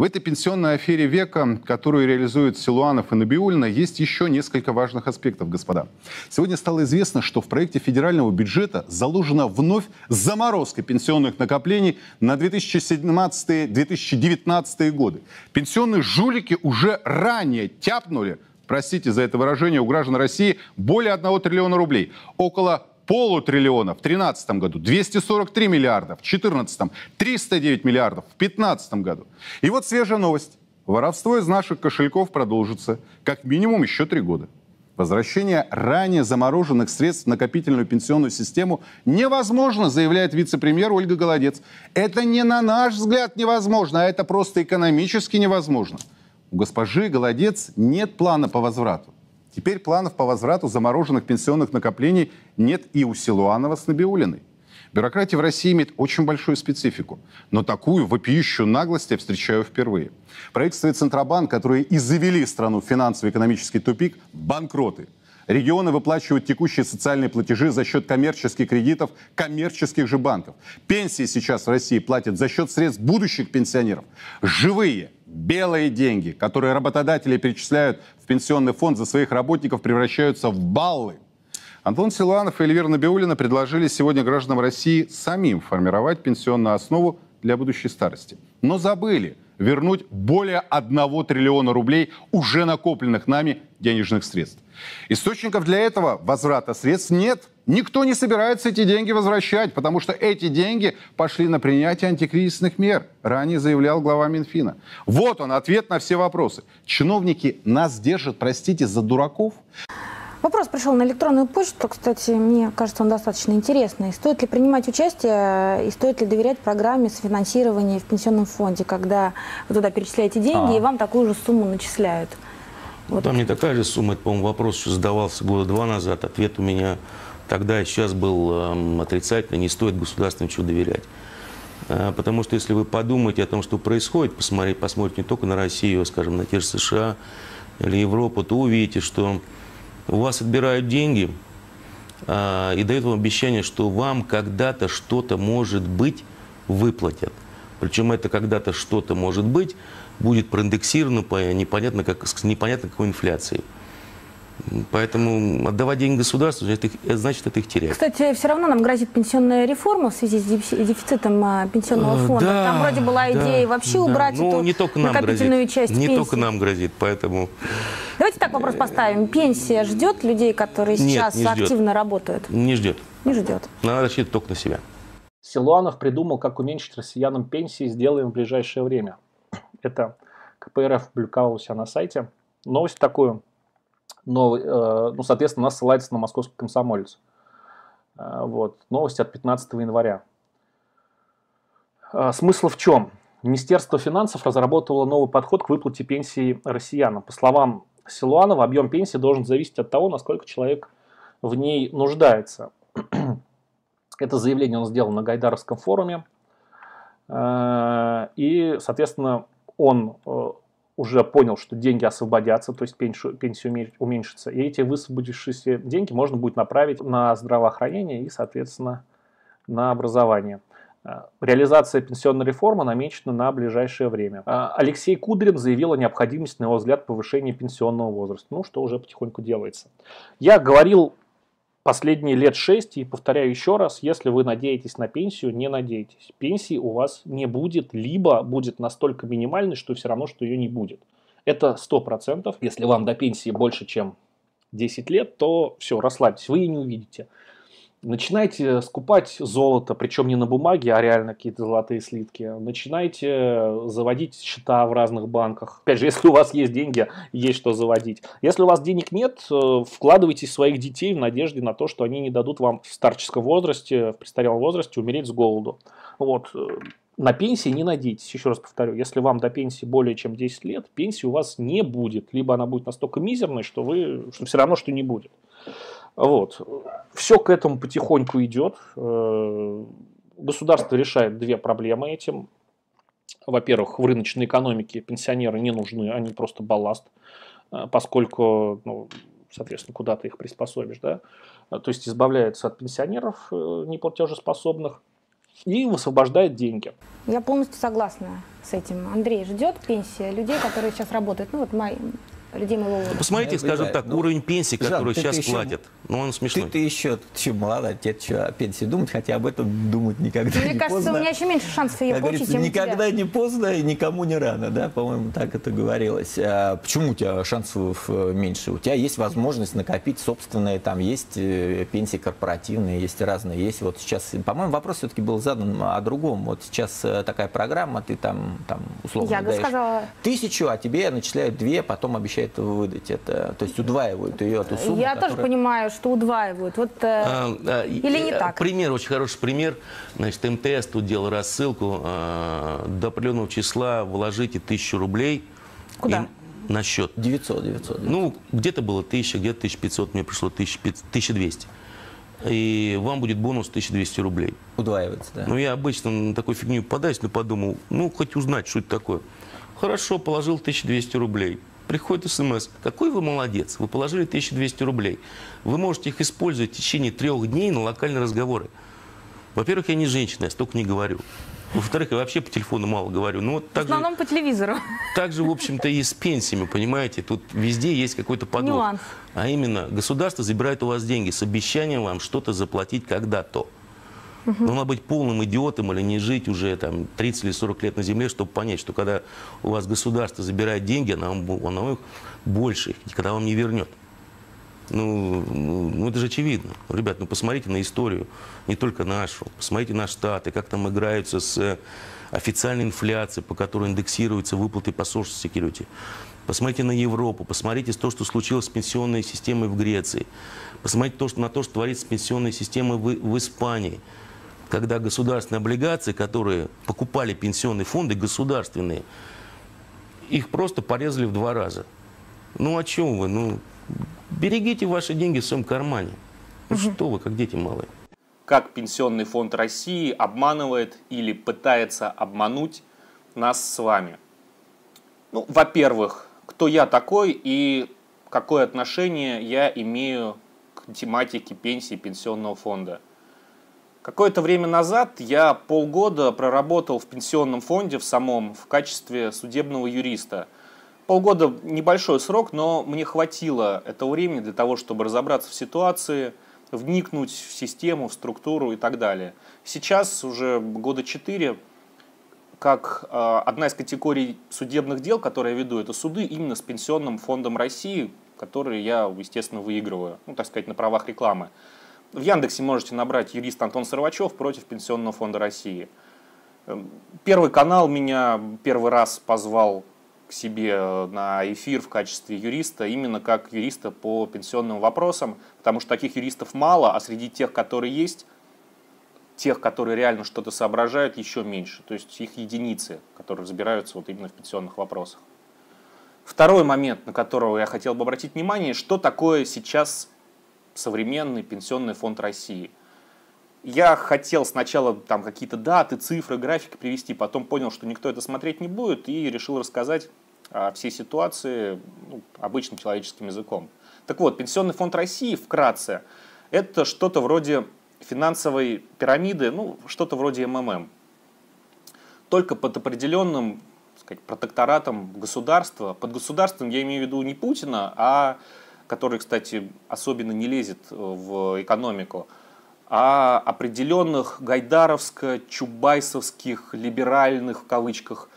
В этой пенсионной афере века, которую реализуют Силуанов и Набиулина, есть еще несколько важных аспектов, господа. Сегодня стало известно, что в проекте федерального бюджета заложена вновь заморозка пенсионных накоплений на 2017-2019 годы. Пенсионные жулики уже ранее тяпнули простите за это выражение, у граждан России более 1 триллиона рублей. Около полутриллиона в 2013 году, 243 миллиарда в 2014, 309 миллиардов в 2015 году. И вот свежая новость. Воровство из наших кошельков продолжится как минимум еще три года. Возвращение ранее замороженных средств в накопительную пенсионную систему невозможно, заявляет вице-премьер Ольга Голодец. Это не на наш взгляд невозможно, а это просто экономически невозможно. У госпожи Голодец нет плана по возврату. Теперь планов по возврату замороженных пенсионных накоплений нет и у Силуанова с Набиулиной. Бюрократия в России имеет очень большую специфику, но такую вопиющую наглость я встречаю впервые. Правительство и Центробанк, которые и завели страну в финансово-экономический тупик, банкроты. Регионы выплачивают текущие социальные платежи за счет коммерческих кредитов коммерческих же банков. Пенсии сейчас в России платят за счет средств будущих пенсионеров. Живые, белые деньги, которые работодатели перечисляют в пенсионный фонд за своих работников, превращаются в баллы. Антон Силуанов и Эльвира Набиулина предложили сегодня гражданам России самим формировать пенсионную основу для будущей старости. Но забыли вернуть более 1 триллиона рублей уже накопленных нами денежных средств. Источников для этого возврата средств нет. Никто не собирается эти деньги возвращать, потому что эти деньги пошли на принятие антикризисных мер, ранее заявлял глава Минфина. Вот он, ответ на все вопросы. Чиновники нас держат, простите, за дураков? Вопрос пришел на электронную почту, кстати, мне кажется, он достаточно интересный. Стоит ли принимать участие и стоит ли доверять программе софинансирования в пенсионном фонде, когда вы туда перечисляете деньги а. и вам такую же сумму начисляют? Вот. Там не такая же сумма, это, по-моему, вопрос что задавался года два назад. Ответ у меня тогда и сейчас был э, отрицательный, не стоит государству ничего доверять. Э, потому что если вы подумаете о том, что происходит, посмотреть, посмотрите не только на Россию, а, скажем, на те же США или Европу, то увидите, что у вас отбирают деньги э, и дают вам обещание, что вам когда-то что-то, может быть, выплатят. Причем это когда-то что-то, может быть, будет проиндексировано по непонятно, как, с непонятно какой инфляцией. Поэтому отдавать деньги государству, значит, их, значит, это их терять. Кстати, все равно нам грозит пенсионная реформа в связи с дефицитом а, пенсионного э, фонда. Да, Там вроде была идея да, вообще да. убрать ну, эту не только нам накопительную грозит, часть Не пенсии. только нам грозит, поэтому... Давайте так вопрос поставим. Пенсия ждет людей, которые сейчас Нет, активно работают? Не ждет. Не ждет. Надо рассчитывать только на себя. Силуанов придумал, как уменьшить россиянам пенсии, сделаем в ближайшее время. Это КПРФ публиковал у себя на сайте. Новость такую. Новый, э, ну, соответственно, она ссылается на московский комсомолец. Э, вот. Новость от 15 января. Э, смысл в чем? Министерство финансов разработало новый подход к выплате пенсии россиянам. По словам Силуанова, объем пенсии должен зависеть от того, насколько человек в ней нуждается. Это заявление он сделал на Гайдаровском форуме. И, соответственно, он э, уже понял, что деньги освободятся, то есть пенсия уменьшится, и эти высвободившиеся деньги можно будет направить на здравоохранение и, соответственно, на образование. Э, реализация пенсионной реформы намечена на ближайшее время. Э, Алексей Кудрин заявил о необходимости, на его взгляд, повышения пенсионного возраста, ну, что уже потихоньку делается. Я говорил последние лет шесть, и повторяю еще раз, если вы надеетесь на пенсию, не надейтесь. Пенсии у вас не будет, либо будет настолько минимальной, что все равно, что ее не будет. Это сто процентов. Если вам до пенсии больше, чем 10 лет, то все, расслабьтесь, вы ее не увидите. Начинайте скупать золото, причем не на бумаге, а реально какие-то золотые слитки. Начинайте заводить счета в разных банках. Опять же, если у вас есть деньги, есть что заводить. Если у вас денег нет, э, вкладывайте своих детей в надежде на то, что они не дадут вам в старческом возрасте, в престарелом возрасте умереть с голоду. Вот. Э, на пенсии не надейтесь, еще раз повторю, если вам до пенсии более чем 10 лет, пенсии у вас не будет. Либо она будет настолько мизерной, что, вы, что все равно, что не будет. Вот. Все к этому потихоньку идет. Э, государство решает две проблемы этим. Во-первых, в рыночной экономике пенсионеры не нужны, они просто балласт, э, поскольку, ну, соответственно, куда ты их приспособишь, да. То есть избавляются от пенсионеров э, неплатежеспособных. и высвобождает деньги. Я полностью согласна с этим. Андрей, ждет пенсия людей, которые сейчас работают. Ну вот мои, людей моего возраста. Посмотрите, Я скажем понимаю. так, Ну, уровень пенсии, Жан, который сейчас еще- платят. Ну, он смешной. Ты, ты еще, ты еще молодая, тебе что, о пенсии думать, хотя об этом думать никогда Мне не кажется, поздно. у меня еще меньше шансов ее Как получить, говорится, чем у никогда тебя. не поздно и никому не рано, да, по-моему, так это говорилось. А почему у тебя шансов э, меньше? У тебя есть возможность накопить собственные, там есть э, пенсии корпоративные, есть разные, есть вот сейчас, по-моему, вопрос все-таки был задан о другом. Вот сейчас э, такая программа, ты там, там условно Я бы даешь сказала- тысячу, а тебе начисляют две, потом обещают выдать это, то есть удваивают ее эту сумму. Я тоже которая- понимаю, что удваивают. Вот э, А, а, Или не э, так? Пример, очень хороший пример. Значит, МТС тут делал рассылку. а, До определенного числа вложите тысячу рублей. Куда? и на счет. 900, 900. Ну, где-то было 1000, где-то 1500, мне пришло 1500 1200. И вам будет бонус 1200 рублей. Удваивается, да. Ну, я обычно на такую фигню попадаюсь, но подумал, ну, хоть узнать, что это такое. Хорошо, положил 1200 рублей. Приходит смс. Какой вы молодец, вы положили 1200 рублей. Вы можете их использовать в течение трех дней на локальные разговоры. Во-первых, я не женщина, я столько не говорю. Во-вторых, я вообще по телефону мало говорю. Ну, вот в так же, основном по телевизору. так же, в общем-то, и с пенсиями, понимаете. Тут везде есть какой-то подвох. Нюанс. А именно, государство забирает у вас деньги с обещанием вам что-то заплатить когда-то. Ну, надо быть полным идиотом или не жить уже там 30 или 40 лет на земле, чтобы понять, что когда у вас государство забирает деньги, оно, оно их больше, их никогда вам не вернет. Ну, ну, ну, это же очевидно. Ребят, ну посмотрите на историю, не только нашу. Посмотрите на Штаты, как там играются с э, официальной инфляцией, по которой индексируются выплаты по Social Security. Посмотрите на Европу, посмотрите то, что случилось с пенсионной системой в Греции. Посмотрите то, что, на то, что творится с пенсионной системой в, в Испании. Когда государственные облигации, которые покупали пенсионные фонды, государственные, их просто порезали в два раза. Ну о чем вы? Ну, берегите ваши деньги в своем кармане. Ну что вы, как дети малые. как Пенсионный фонд России обманывает или пытается обмануть нас с вами. Ну, во-первых, кто я такой и какое отношение я имею к тематике пенсии пенсионного фонда. Какое-то время назад я полгода проработал в пенсионном фонде в самом в качестве судебного юриста. Полгода небольшой срок, но мне хватило этого времени для того, чтобы разобраться в ситуации, вникнуть в систему, в структуру и так далее. Сейчас уже года четыре, как э, одна из категорий судебных дел, которые я веду, это суды именно с Пенсионным фондом России, которые я, естественно, выигрываю, ну, так сказать, на правах рекламы. В Яндексе можете набрать юрист Антон Сыровачев против Пенсионного фонда России. Эм, Первый канал меня первый раз позвал к себе э, на эфир в качестве юриста, именно как юриста по пенсионным вопросам, потому что таких юристов мало, а среди тех, которые есть, тех, которые реально что-то соображают, еще меньше. То есть их единицы, которые разбираются вот именно в пенсионных вопросах. Второй момент, на которого я хотел бы обратить внимание, что такое сейчас современный пенсионный фонд России. Я хотел сначала там какие-то даты, цифры, графики привести, потом понял, что никто это смотреть не будет, и решил рассказать о всей ситуации ну, обычным человеческим языком. Так вот, Пенсионный фонд России, вкратце, это что-то вроде финансовой пирамиды, ну, что-то вроде МММ. Только под определенным сказать, протекторатом государства. Под государством я имею в виду не Путина, а который, кстати, особенно не лезет в экономику, а определенных гайдаровско-чубайсовских, либеральных, в кавычках,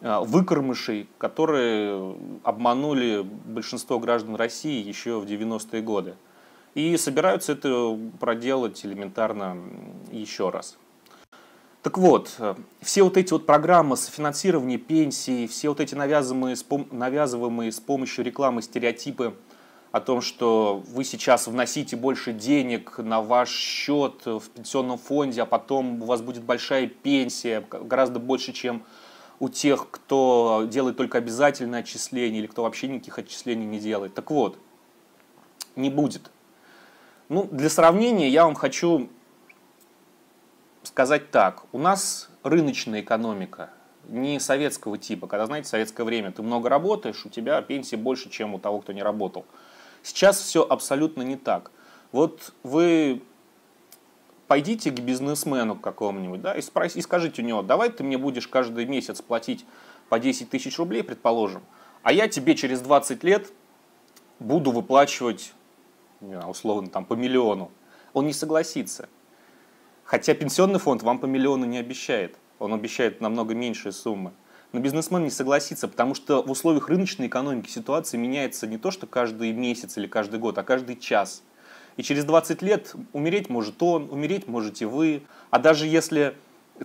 э, выкормышей, которые обманули большинство граждан России еще в 90-е годы. И собираются это проделать элементарно еще раз. Так вот, э, все вот эти вот программы софинансирования пенсий, все вот эти навязываемые навязываемые с помощью рекламы стереотипы о том, что вы сейчас вносите больше денег на ваш счет в пенсионном фонде, а потом у вас будет большая пенсия, гораздо больше, чем у тех, кто делает только обязательное отчисление или кто вообще никаких отчислений не делает. Так вот, не будет. Ну, для сравнения я вам хочу сказать так. У нас рыночная экономика, не советского типа. Когда, знаете, советское время ты много работаешь, у тебя пенсии больше, чем у того, кто не работал. Сейчас все абсолютно не так. Вот вы пойдите к бизнесмену какому-нибудь, да, и, спроси, и скажите у него, давай ты мне будешь каждый месяц платить по 10 тысяч рублей, предположим, а я тебе через 20 лет буду выплачивать, условно, там, по миллиону. Он не согласится. Хотя пенсионный фонд вам по миллиону не обещает. Он обещает намного меньшие суммы. Но бизнесмен не согласится, потому что в условиях рыночной экономики ситуация меняется не то, что каждый месяц или каждый год, а каждый час. И через 20 лет умереть может он, умереть можете вы. А даже если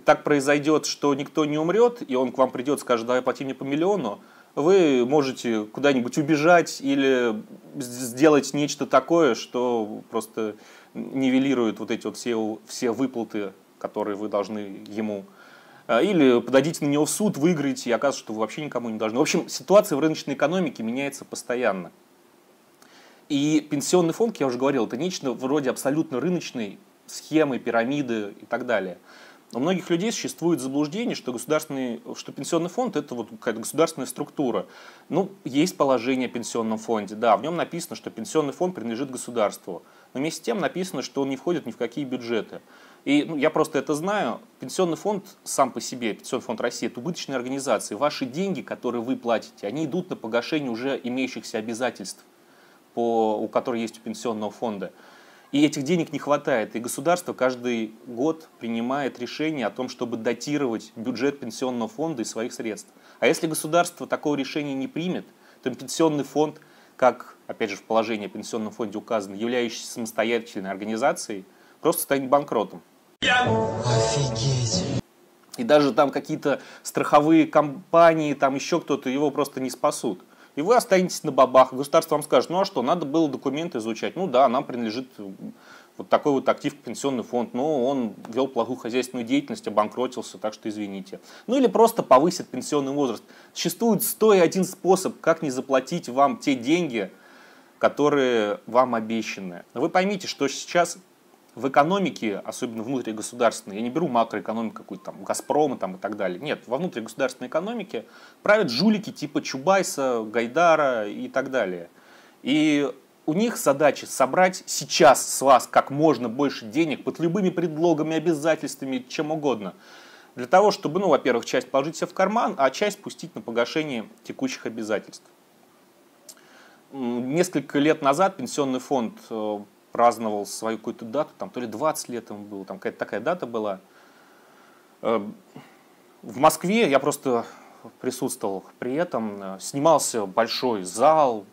так произойдет, что никто не умрет, и он к вам придет, скажет, давай плати мне по миллиону, вы можете куда-нибудь убежать или сделать нечто такое, что просто нивелирует вот эти вот все, все выплаты, которые вы должны ему. А, или подадите на него в суд, выиграете, и оказывается, что вы вообще никому не должны. В общем, ситуация в рыночной экономике меняется постоянно. И пенсионный фонд, я уже говорил, это нечто вроде абсолютно рыночной схемы, пирамиды и так далее. У многих людей существует заблуждение, что, государственный, что пенсионный фонд это вот какая-то государственная структура. Ну, есть положение о пенсионном фонде, да, в нем написано, что пенсионный фонд принадлежит государству. Но вместе с тем написано, что он не входит ни в какие бюджеты. И ну, я просто это знаю. Пенсионный фонд сам по себе, Пенсионный фонд России, это убыточная организация. Ваши деньги, которые вы платите, они идут на погашение уже имеющихся обязательств, по, у которых есть у пенсионного фонда. И этих денег не хватает. И государство каждый год принимает решение о том, чтобы датировать бюджет пенсионного фонда из своих средств. А если государство такого решения не примет, то пенсионный фонд, как, опять же, в положении о пенсионном фонде указано, являющийся самостоятельной организацией, просто станет банкротом. Офигеть. И даже там какие-то страховые компании, там еще кто-то его просто не спасут и вы останетесь на бабах. Государство вам скажет, ну а что, надо было документы изучать. Ну да, нам принадлежит вот такой вот актив пенсионный фонд, но он вел плохую хозяйственную деятельность, обанкротился, так что извините. Ну или просто повысит пенсионный возраст. Существует 101 способ, как не заплатить вам те деньги, которые вам обещаны. Вы поймите, что сейчас в экономике, особенно внутригосударственной, я не беру макроэкономику какую-то там, Газпрома там и так далее. Нет, во внутригосударственной экономике правят жулики типа Чубайса, Гайдара и так далее. И у них задача собрать сейчас с вас как можно больше денег под любыми предлогами, обязательствами, чем угодно. Для того, чтобы, ну, во-первых, часть положить себе в карман, а часть пустить на погашение текущих обязательств. Несколько лет назад пенсионный фонд э, праздновал свою какую-то дату, там то ли 20 лет ему было, там какая-то такая дата была. Эм, в Москве я просто присутствовал при этом, э, снимался большой зал,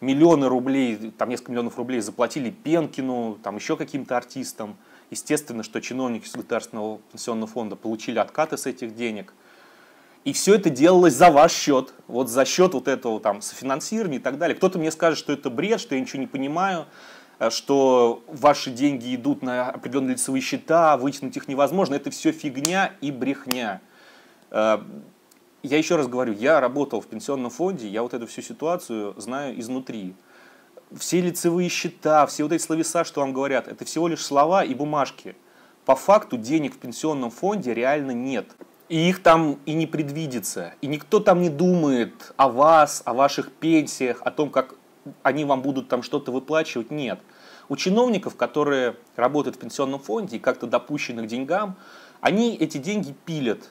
миллионы рублей, там несколько миллионов рублей заплатили Пенкину, там еще каким-то артистам. Естественно, что чиновники Государственного пенсионного фонда получили откаты с этих денег. И все это делалось за ваш счет, вот за счет вот этого там софинансирования и так далее. Кто-то мне скажет, что это бред, что я ничего не понимаю. Э, что ваши деньги идут на определенные лицевые счета, вытянуть их невозможно. Это все фигня и брехня. Э, я еще раз говорю, я работал в пенсионном фонде, я вот эту всю ситуацию знаю изнутри. Все лицевые счета, все вот эти словеса, что вам говорят, это всего лишь слова и бумажки. По факту денег в пенсионном фонде реально нет. И их там и не предвидится. И никто там не думает о вас, о ваших пенсиях, о том, как они вам будут там что-то выплачивать. Нет. У чиновников, которые работают в пенсионном фонде и как-то допущены к деньгам, они эти деньги пилят,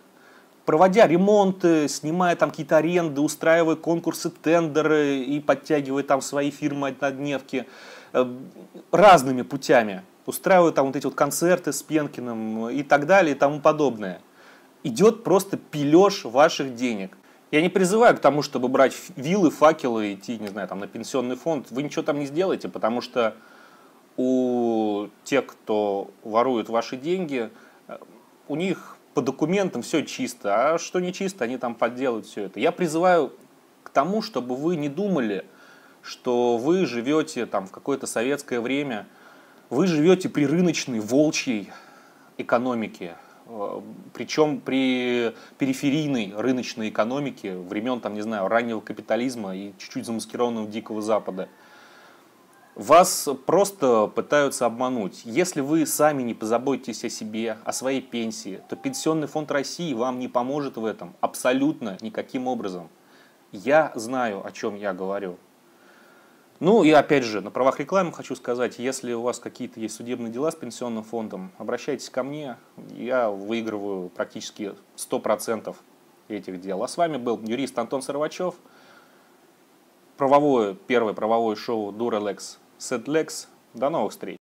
проводя ремонты, снимая там какие-то аренды, устраивая конкурсы, тендеры и подтягивая там свои фирмы однодневки э, разными путями, устраивая там вот эти вот концерты с Пенкиным и так далее и тому подобное. Идет просто пилеж ваших денег. Я не призываю к тому, чтобы брать вилы, факелы и идти, не знаю, там на пенсионный фонд. Вы ничего там не сделаете, потому что у тех, кто ворует ваши деньги, у них по документам все чисто, а что не чисто, они там подделают все это. Я призываю к тому, чтобы вы не думали, что вы живете там в какое-то советское время, вы живете при рыночной, волчьей экономике, Э, причем при периферийной рыночной экономике времен, там, не знаю, раннего капитализма и чуть-чуть замаскированного Дикого Запада. Вас просто пытаются обмануть. Если вы сами не позаботитесь о себе, о своей пенсии, то Пенсионный фонд России вам не поможет в этом абсолютно никаким образом. Я знаю, о чем я говорю. Ну и опять же, на правах рекламы хочу сказать, если у вас какие-то есть судебные дела с пенсионным фондом, обращайтесь ко мне, я выигрываю практически 100% этих дел. А с вами был юрист Антон Сыровачев, правовое, первое правовое шоу Duralex Setlex. До новых встреч!